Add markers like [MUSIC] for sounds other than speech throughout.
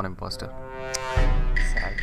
one imposter. Sad.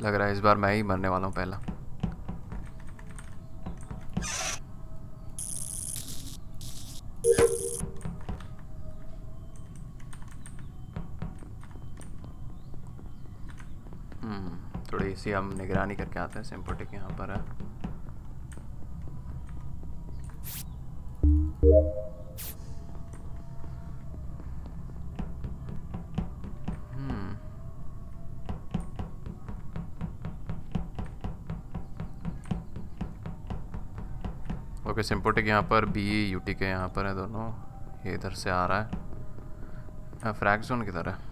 लग रहा है इस बार मैं ही मरने वाला हूँ पहला सी हम निगरानी करके आते हैं सिंपोटिक यहाँ पर, है। हम्म। ओके सिंपोटिक यहाँ पर बी यूटी के यहाँ पर है दोनों। ये इधर से आ रहा है। फ्रैग जोन किधर है?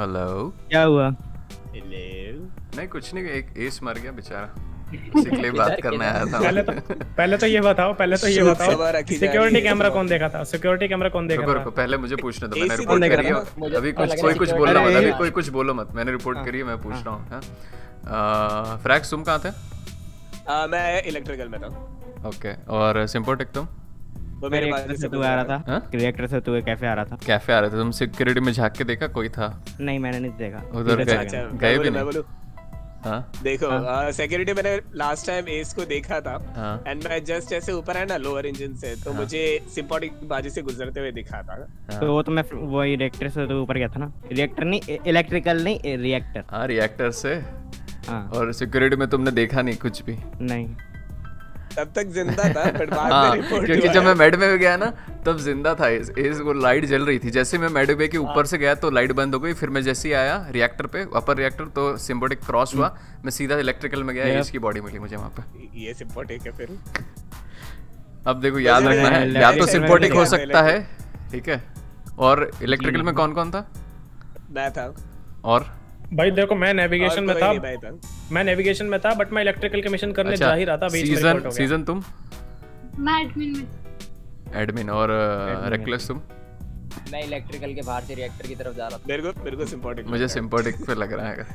हेलो। क्या हुआ? हेलो नहीं कुछ नहीं एक एस मर गया बेचारा। [LAUGHS] उसी के लिए बात करने आया था। पहले तो पहले तो ये बताओ पहले तो ये बताओ सिक्योरिटी कैमरा कौन देखा था? सिक्योरिटी कैमरा कौन देखा था? रुको पहले मुझे पूछने दो मैंने रिपोर्ट करी है। अभी कुछ कोई कुछ है बोलना मत अभी कोई कुछ बोलो मत मैंने रिपोर्ट करी है मैं पूछ रहा हूँ हाँ। फ्रैक्स तुम कहाँ थे? मैं इलेक्ट्रिकल में था। ओके और सिम्पोटिक तुम? वो मेरे पास से से तू आ रहा हाँ? था? रिएक्टर से तू कैफ़े आ रहा था? कैफ़े आ रहे थे तुम सिक्योरिटी में झाँक के देखा कोई था? नहीं मैंने नहीं देखा। उधर गए- भी नहीं। हाँ? देखो सिक्योरिटी मैंने लास्ट टाइम एस को देखा था। हाँ। एंड मैं जस्ट ऐसे ऊपर है ना लोअर इंजन से तो हाँ। मुझे सिंपॉटिक बाजू से गुजरते हुए दिखा था। हाँ। तो वो तो मैं वही रिएक्टर से तो ऊपर गया था ना? रिएक्टर नहीं इलेक्ट्रिकल नहीं रिएक्टर हाँ रिएक्टर से। हाँ। और सिक्योरिटी में तुमने देखा नहीं कुछ भी? नहीं। तब तक ज़िंदा था बट बाद हाँ में रिपोर्ट क्योंकि जब मैं मेड में गया ना तब ज़िंदा था। इस, इस वो लाइट जल रही थी। जैसे मैं मेड के ऊपर हाँ। से गया तो लाइट बंद हो गई फिर मैं जैसे ही आया रिएक्टर पे अपर रिएक्टर तो सिम्बोटिक क्रॉस हुआ। मैं सीधा इलेक्ट्रिकल में गया इसकी बॉडी मिली मुझे वहाँ पे। ये सिंपॉटिक है फिर। अब देखो याद रखना है या तो सिम्पोटिक हो सकता है ठीक है? और इलेक्ट्रिकल में कौन कौन था? मैं था। और? भाई देखो मैं नेविगेशन में था। मैं नेविगेशन में था बट मैं इलेक्ट्रिकल के मिशन करने जा ही रहा था बीच में सीज़न। सीज़न तुम? मैं एडमिन में एडमिन और रेकलेस तुम? मैं इलेक्ट्रिकल के बाहर से रिएक्टर की तरफ़ जा रहा था। मेरे को मेरे को सिंपॉटिक मुझे सिम्पोटिक पे लग रहा है।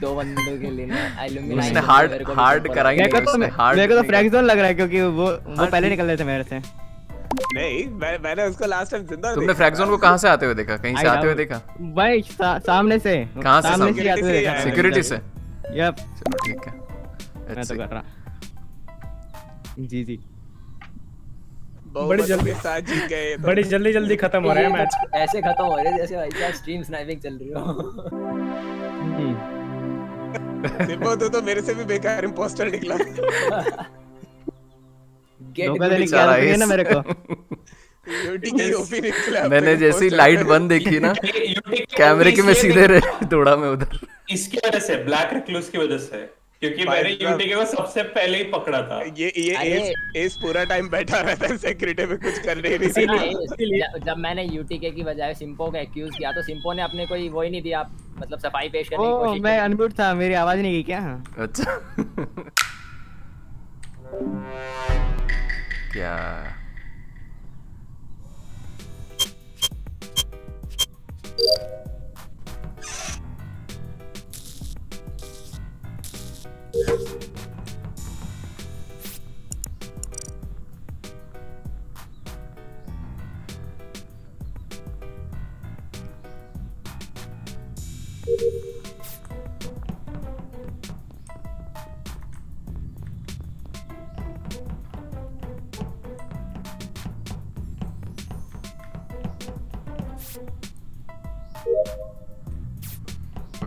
दो बंदों के लिए ना illuminati उसने हार्ड हार्ड simple कराई मेरे को नहीं तो उसने हार्ड मेरे को तो फ्रैग जोन लग रहा है क्योंकि वो वो पहले निकल रहे थे मेरे से। नहीं मैं मैंने उसको लास्ट टाइम ज़िंदा तुमने जोन को कहाँ से आते हुए देखा? कहीं से आते हुए देखा? भाई सा, सामने से। कहाँ से सामने? से आते हुए देखा। सिक्योरिटी से। यप ठीक है। मैं तो कर रहा। जी जी। बड़ी जल्दी- साथ जीत गए ये तो। बड़ी जल्दी जल्दी खत्म हो रहा है मैच तो [LAUGHS] ऐसे खत्म हो रहे हैं जैसे भाई क्या स्ट्रीम स्नाइपिंग चल रही हो। [LAUGHS] सिंपो तो मेरे से भी बेकार इंपोस्टर निकला। [LAUGHS] गेट है ना मेरे को? [LAUGHS] [LAUGHS] [LAUGHS] मैंने जैसी लाइट बंद देखी ना कैमरे की मैं सीधे रे- दौड़ा मैं उधर। इसकी वजह से ब्लैक रिक्लूस की वजह से। क्योंकि मैंने साहब। यूटी को सबसे पहले ही पकड़ा था। ये ये एस, एस पूरा टाइम बैठा रहता है सेक्रेटरी में कुछ कर नहीं रही इसीलिए- जब जब मैंने यूटीके की बजाय सिंपो का एक्यूज किया तो सिंपो ने अपने कोई वो ही नहीं दिया। मतलब सफ़ाई पेश करने की कोशिश मैं अनम्यूट था मेरी आवाज़ नहीं गई क्या? अच्छा। क्या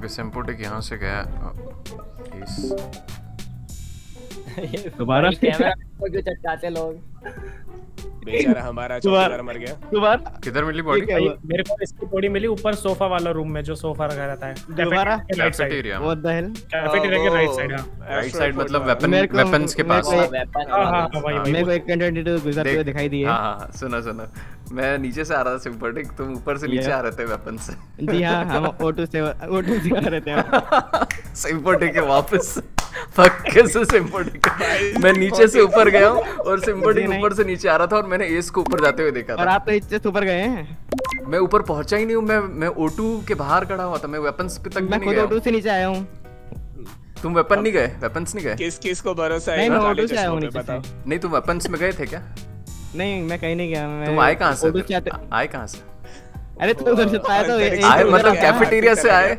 ओके सिंपोटिक यहाँ से गया इस [LAUGHS] दोबारा? भाई कैमरा को क्यों चटकाते लोग बेचारा हमारा चौकीदार मर गया। दोबारा किधर मिली बॉडी मेरे को इसकी बॉडी मिली ऊपर सोफा वाला रूम में जो सोफा रखा रहता है। दोबारा? Right side cafeteria what the hell cafeteria के राइट साइड हाँ। राइट साइड मतलब वेपन वेपन्स के पास। हाँ हाँ मेरे को एक कंटेंट गुजरते हुए दिखाई दिए। हाँ हाँ हाँ, सुनो सुनो। मैं नीचे से आ रहा था सिंपटिक तुम ऊपर से नीचे आ रहे थे वेपन से जी हाँ हम O2 से O2 से आ रहे थे। [LAUGHS] हम। सिंपटिक के वापस। फक कैसे सिंपटिक मैं नीचे से ऊपर गया हूँ और सिंपटिक ऊपर से नीचे आ रहा था और मैंने एस को ऊपर जाते हुए देखा और आप तो इससे ऊपर गए हैं। मैं ऊपर पहुँचा ही नहीं हूँ मैं मैं O2 के बाहर खड़ा हुआ था मैं वेपन्स पे तक मैं नहीं खुद गया O2 हूँ। से नीचे आया हूँ। तुम वेपन नहीं गए? वेपन्स नहीं गए? किस किस को भरोसा है? नहीं मैं O2 से आया हूँ नीचे नहीं तुम वेपन्स में गए थे क्या? नहीं मैं कहीं नहीं गया मैं तुम आए कहाँ से? O2 से आते आए कहाँ से? अरे तू उधर से तो आया तो आए मतलब कैफेटेरिया से आए?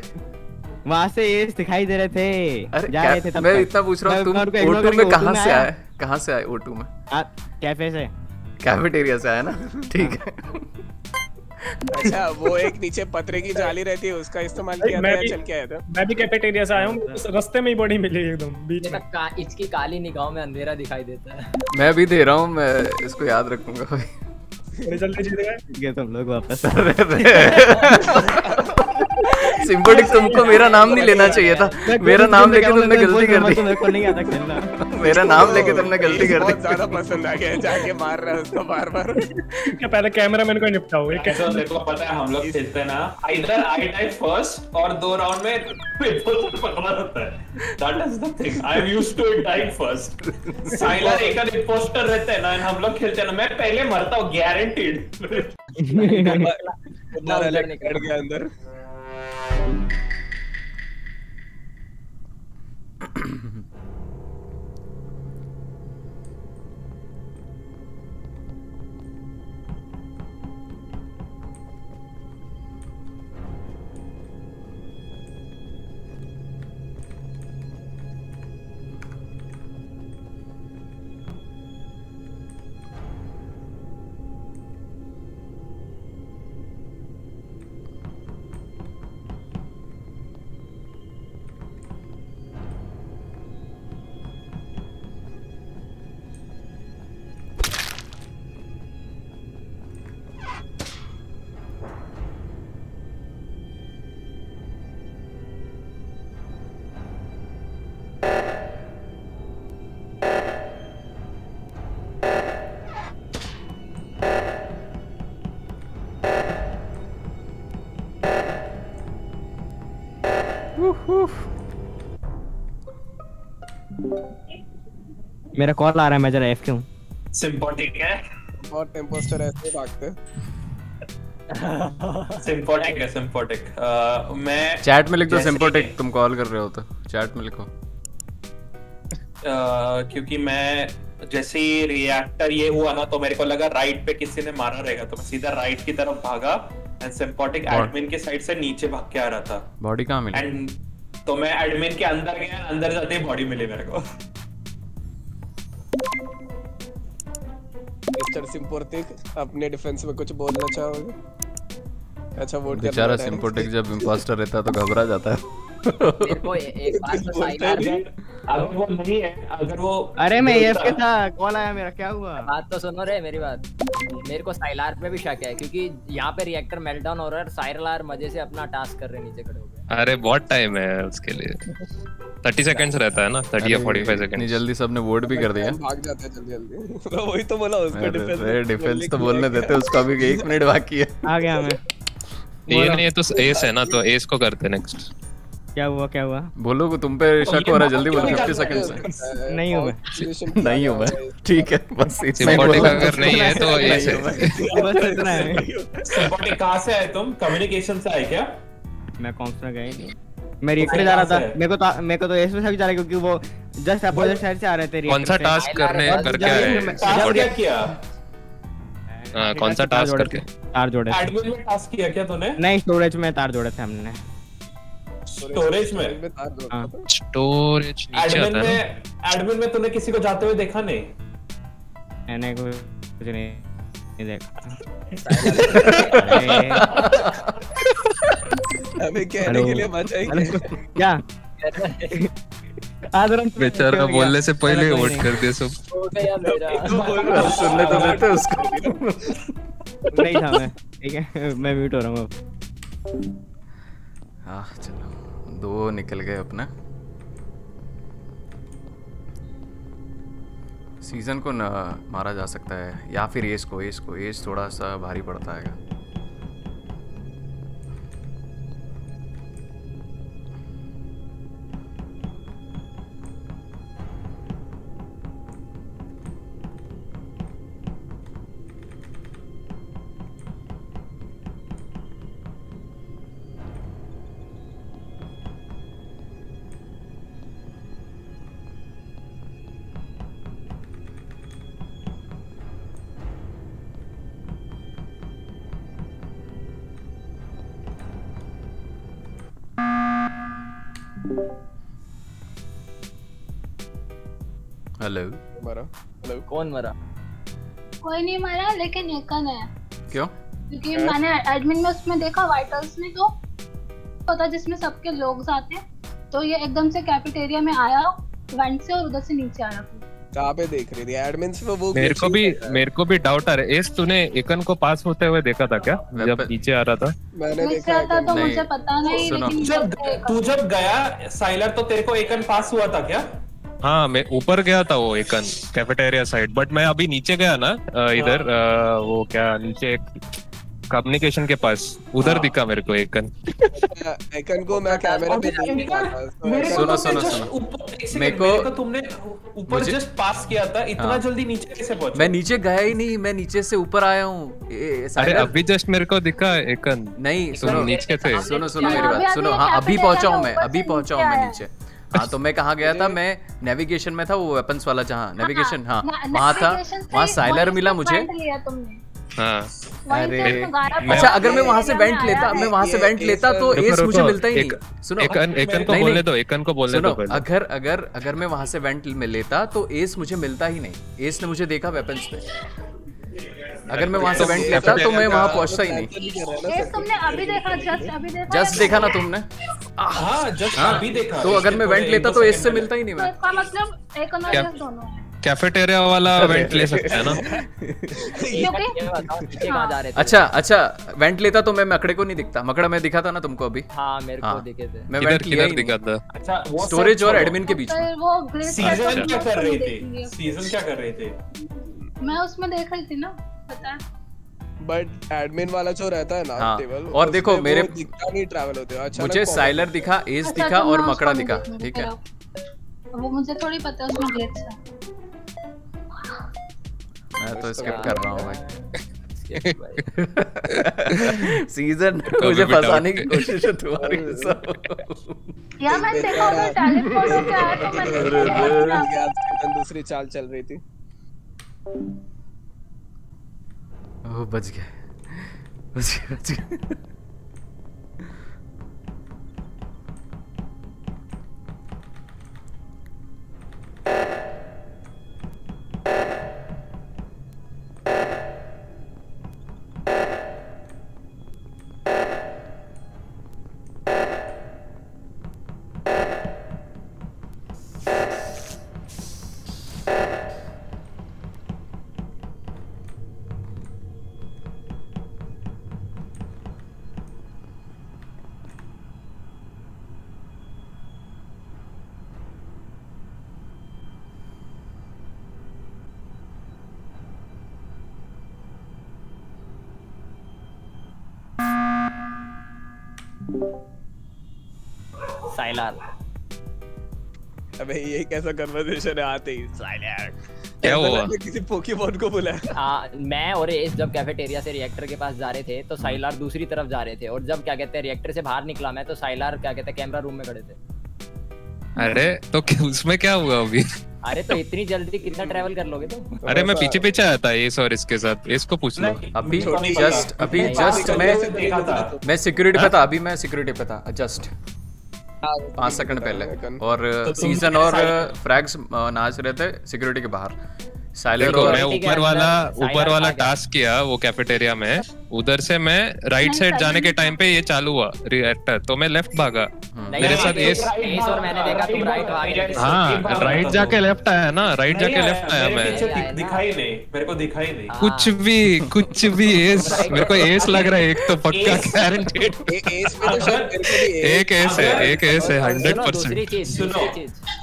वहाँ से ये दिखाई दे रहे थे। अरे जा रहे थे तब मैं इतना पूछ रहा हूँ तुम उनको ignore O2 करके में कहाँ से आया। आए कहाँ से आए O2 में? कैफ़े से। कैफेटेरिया से आया ना? ठीक है। अच्छा वो एक नीचे पतरे की जाली रहती है उसका इस्तेमाल किया था चल के आया था? मैं भी कैफेटेरिया से आया हूँ रास्ते में ही बॉडी मिली एकदम बीच में। का, इसकी काली निगाहों में अंधेरा दिखाई देता है। मैं भी दे रहा हूँ मैं इसको याद रखूँगा भाई। जल्दी जीत गए। गए तुम लोग वापस [LAUGHS] सिंपटिक तुमको मेरा नाम नहीं लेना चाहिए था। मेरा नाम लेके तुमने गलती कर दी। मेरे को नहीं आता खेलना। मेरा [LAUGHS] नाम लेके तुमने गलती कर दी। ज़्यादा पसंद आ गया जाके मार रहा है उसको बार बार। क्या पहले कैमरा मैन को निपटाओ ये कैसे देखो पता है हम लोग खेलते हैं ना इधर आई डाई फ़र्स्ट और दो राउंड में पेपर पकड़ा रहता है। That is the thing I am used to it dying first sailor एक imposter रहते हैं ना हम लोग खेलते हैं ना मैं पहले मरता हूँ गारंटीड [LAUGHS] [LAUGHS] अंदर। mm-hmm [CLEARS THROAT] [CLEARS THROAT] मेरा कॉल आ रहा है मैं जरा एफ़ क्यों सिंपॉटिक है? बहुत इम्पोस्टर ऐसे ही भागते हैं। [LAUGHS] सिंपॉटिक है सिंपॉटिक मैं चैट में लिख दो सिंपटिक कि- तुम कॉल कर रहे हो तो। चैट में लिखो। अह, क्योंकि मैं जैसे ही रिएक्टर ये हुआ ना तो मेरे को लगा राइट पे किसी ने मारा रहेगा। तो मैं सीधा राइट की तरफ़ भागा एंड सिंपॉटिक और- एडमिन के साइड से नीचे भाग के आ रहा था। बॉडी कहाँ मिली? एंड तो मैं एडमिन के अंदर गया अंदर जाते ही बॉडी मिली मेरे को। मिस्टर सिंपोर्टिक अपने डिफेंस में कुछ बोलना चाहोगे अच्छा वोट बेचारा direct। जब इम्पोस्टर रहता है तो घबरा जाता है मेरे को एक बार [LAUGHS] अगर वो नहीं है अगर वो अरे मैं एफ़ के था कॉल आया मेरा क्या हुआ? बात तो सुनो रे मेरी बात। मेरे को साइलार पे भी शक है क्योंकि यहाँ पे रिएक्टर मेल्टडाउन हो रहा है और साइलार मज़े से अपना टास्क कर रहे नीचे खड़े हो अरे बहुत टाइम है उसके लिए। थर्टी सेकंड्स रहता है ना थर्टी या फोर्टी फाइव सेकंड जल्दी सबने वोट भी कर दिया। भाग जाते हैं जल्दी जल्दी। वही तो बोला उसको डिफेंस डिफेंस तो बोलने देते उसको अभी एक मिनट बाकी है। आ गया मैं। ये नहीं तो एस है ना तो एस को करते नेक्स्ट क्या हुआ क्या हुआ? बोलो को तुम पे शक हो रहा है जल्दी बोलो 50 सेकंड से। नहीं हूँ मैं [LAUGHS] नहीं हूँ मैं ठीक है बस इतना ही बोलो। अगर नहीं है तो हूँ। है [LAUGHS] बस इतना है। सिंपॉटिक कहाँ से आए तुम? कम्युनिकेशन से आए क्या? मैं कौन सा गए मैं रिएक्टर जा रहा था। मेरे को तो मेरे को तो में सभी जा रहा है क्योंकि वो जस्ट अपोजिट साइड से आ रहे थे कौन सा। टास्क करने करके आए? क्या किया? हाँ, कौन सा टास्क करके? तार जोड़े एडमिन में टास्क किया क्या तूने? नहीं स्टोरेज में तार जोड़े थे हमने। स्टोरेज में? हाँ। स्टोरेज नीचे एडमिन में एडमिन में तूने किसी को जाते हुए देखा नहीं? मैंने कुछ कुछ नहीं नहीं देखा। हमें कहने के लिए बचाएँगे हेलो, क्या? बेचारा बोलने से पहले वोट कर दिया सब। हो [LAUGHS] अब सुनने तो देते उसको। नहीं था मैं। ठीक है मैं म्यूट हो रहा हूँ अब। हाँ चलो। दो निकल गए अपना। सीज़न को न मारा जा सकता है, या फिर एस को एस को एस थोड़ा सा भारी पड़ता है। हेलो मरा हेलो कौन मरा कोई नहीं मरा लेकिन एकन है? क्यों? क्योंकि मैंने एडमिन में उसमें देखा वाइटल्स में तो पता जिसमें सबके लोग आते हैं। तो ये एकदम से कैफेटेरिया में आया वेंट से और उधर से नीचे आया फिर कहाँ पे देख रही थी? एडमिन्स में वो मेरे को भी मेरे को भी डाउट आ रहा है। एस तूने एकन को पास होते हुए देखा था क्या? जब नीचे आ रहा था? मैंने देखा है आता तो मुझे पता नहीं लेकिन जब तू जब गया साइलर तो तेरे को एकन पास हुआ था क्या? हाँ मैं ऊपर गया था वो एकन कैफेटेरिया साइड बट मैं अभी नीचे गया ना इधर वो क्या नीचे एक कम्युनिकेशन के पास उधर हाँ। दिखा मेरे को एकन आइकन को मैं कैमरे पे तो को सुनो, सुनो, सुनो। ऊपर- मेरे को- तुमने ऊपर जस्ट पास किया था इतना हाँ। जल्दी नीचे कैसे पहुँचे? मैं नीचे गया ही नहीं मैं नीचे से ऊपर आया हूँ। अरे अभी जस्ट मेरे को दिखा एकन नहीं सुनो नीचे थे सुनो सुनो अभी- मेरी बात सुनो। हाँ अभी पहुँचा हूँ में अभी से पहुँचा हूँ मैं नीचे। हाँ तो मैं कहाँ गया था? मैं नेविगेशन में था वो वेपन्स वाला जहाँ नेविगेशन हाँ वहाँ था। वहाँ साइलर मिला मुझे। point लिया तुमने। हाँ। अच्छा अगर मैं वहाँ से वेंट लेता मैं है। वहाँ से वेंट लेता तो एस मुझे मिलता ही एक- नहीं। सुनो एकन एकन को नहीं, बोलने। दो एकन को बोलने सुनो दो अगर अगर अगर मैं वहाँ से वेंट में लेता तो एस मुझे मिलता ही नहीं। एस ने मुझे देखा वेपन्स पे। अगर मैं वहाँ से वेंट लेता तो मैं वहाँ पहुँचता ही नहीं। तुमने अभी देखा जस्ट अभी देखा जस्ट देखा ना तुमने? हाँ जस्ट हाँ, अभी देखा। तो अगर मैं वेंट लेता तो एस से मिलता ही नहीं तो मैं इसका मतलब एक और क्या? जस्ट दोनों। कैफेटेरिया वाला वेंट ले सकते हैं ना। [LAUGHS] अच्छा अच्छा वेंट लेता तो मैं मकड़े को नहीं दिखता। मकड़ा मैं दिखा था ना तुमको अभी। हाँ मेरे को हाँ। दिखे थे। मैं वेंट किधर दिखा था अच्छा वो स्टोरेज और एडमिन के बीच में। सीज़न क्या कर रहे थे? थे सीज़न क्या कर रहे थे? मैं उसमें देख रही थी ना पता है? बट एडमिन वाला जो रहता है ना हाँ, टेबल और देखो, मेरे- दिखता नहीं ट्रैवल होते अच्छा मुझे साइलर दिखा एस अच्छा, दिखा तो और मकड़ा दिखा। ठीक है। वो मुझे थोड़ी पता है उसमें ग्लिच था मैं तो स्किप कर रहा हूँ भाई। [LAUGHS] सीज़न मुझे फंसाने की कोशिश है तुम्हारी [LAUGHS] सब या मैंने देखा उधर टेलीपोर्ट होके आया तो मैंने दूसरी चाल चल रही थी। ओह बच गए बच गए बच गए साइलार अबे ये कैसा कन्वर्सेशन है आते ही साइलर क्या हुआ? किसी पोकेमोन को बुलाया। हाँ मैं और एस जब कैफेटेरिया से रिएक्टर के पास जा रहे थे तो साइलार दूसरी तरफ़ जा रहे थे और जब क्या कहते हैं रिएक्टर से बाहर निकला मैं तो साइलार क्या कहते हैं कैमरा रूम में खड़े थे। अरे तो उसमें क्या हुआ अभी? अरे तो इतनी जल्दी कितना ट्रैवल कर लोगे तुम? अरे मैं पीछे पीछे आया था इस और इसके साथ इसको पूछ लो। अभी। जस्ट अभी जस्ट मैं ऐसे देखा था। मैं सिक्योरिटी पे था अभी मैं सिक्योरिटी पे था जस्ट पाँच सेकंड पहले। और सीज़न और साइलर- फ्रैग्स नाच रहे थे सिक्योरिटी के बाहर। साइलेंट मैं ऊपर वाला ऊपर वाला टास्क किया वो कैफेटेरिया में। उधर से मैं राइट साइड जाने के टाइम पे ये चालू हुआ रिएक्टर तो मैं लेफ़्ट भागा। मेरे साथ एस एस और मैंने देखा तुम राइट भाग रहे हाँ। राइट जाके लेफ़्ट आया ना राइट जाके लेफ़्ट आया मैं। दिखाई नहीं मेरे को दिखाई नहीं। हाँ। कुछ भी कुछ भी एस [LAUGHS] मेरे को एस लग रहा है एक तो पक्का। गारंटेड [LAUGHS] तो ए एक एस है एक एस है हंड्रेड परसेंट सुनो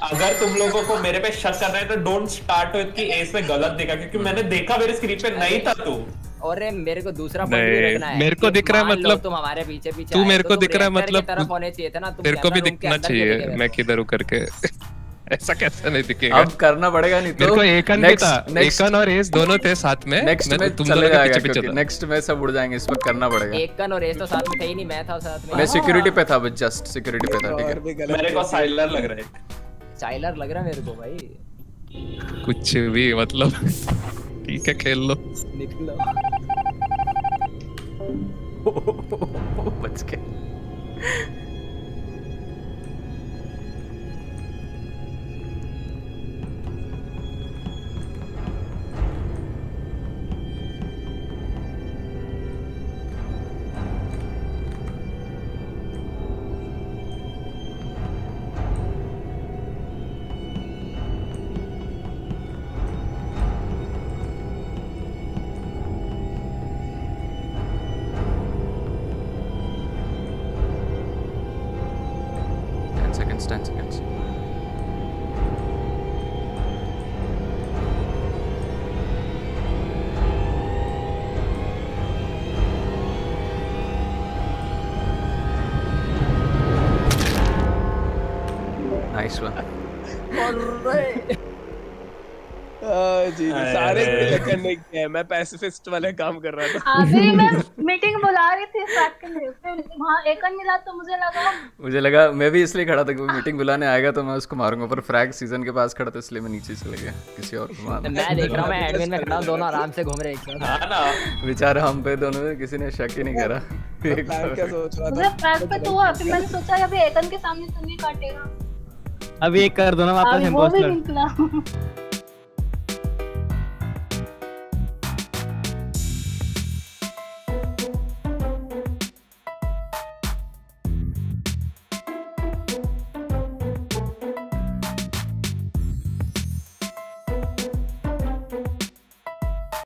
अगर तुम लोगों को मेरे पे शक करना है तो डोंट स्टार्ट विद कि एस में गलत देखा क्योंकि मैंने देखा मेरे स्क्रीन पे नहीं था तू। और मेरे को दूसरा पॉइंट भी रखना है। मेरे को दिख रहा है मतलब- तुम हमारे पीछे पीछे तू मेरे तो को दिख रहा है मतलब तरफ़ होने चाहिए थे ना तेरे को भी दिखना चाहिए मैं किधर हूँ करके। [LAUGHS] ऐसा कैसे नहीं दिखेगा? अब करना पड़ेगा नहीं तो मेरे को एकन भी था एकन और एस दोनों थे साथ में नेक्स्ट में तो तुम चले दोनों के पीछे पीछे नेक्स्ट में सब उड़ जाएँगे इस वक्त करना पड़ेगा। एक कन और एस तो साथ में थे ही नहीं मैं था साथ में। मैं सिक्योरिटी पे था बस जस्ट सिक्योरिटी पे था ठीक है। मेरे को साइलर लग रहा है साइलर लग रहा है मेरे को भाई। कुछ भी मतलब। ठीक है खेल लो निकलो बच गए [LAUGHS] करने के मैं पैसिफिस्ट वाले काम कर रहा था। [LAUGHS] अभी [LAUGHS] मैं मीटिंग बुला रही थी स्टार्ट के लिए। फिर वहाँ एकन मिला तो मुझे लगा मुझे लगा मैं भी इसलिए खड़ा था कि वो मीटिंग बुलाने आएगा तो मैं उसको मारूँगा। पर फ्रैग सीज़न के पास खड़ा था इसलिए मैं नीचे चले गया। किसी और को मारना मैं देख रहा हूँ मैं एडमिन में खड़ा हूँ दोनों आराम से घूम रहे हैं। एक साथ हाँ ना। बेचारा हम पे दोनों में किसी ने शक ही नहीं करा। एक क्या सोच रहा मुझे फ्रैग पे तो हुआ फिर मैंने सोचा अभी एकन के सामने तो नहीं काटेगा। अभी एक कर दो ना वापस अभी वो भी इम्पोस्टर निकला।